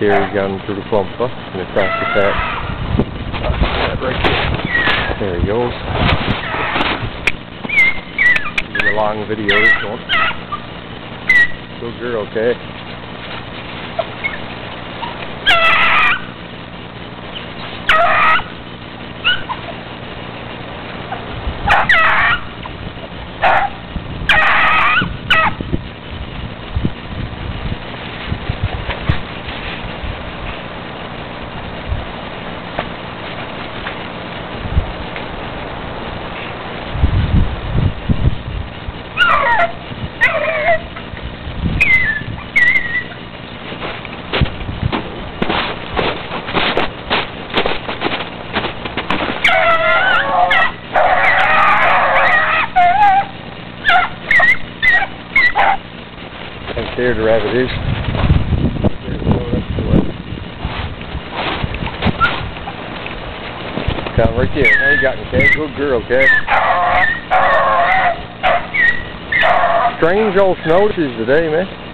there, he's gone through the bumper and across the back. That right there. There he goes. Be a long video this one. Good girl, okay? There the rabbit is. Come right there. Now you got me, okay? Good girl, okay? Strange old snow today, man.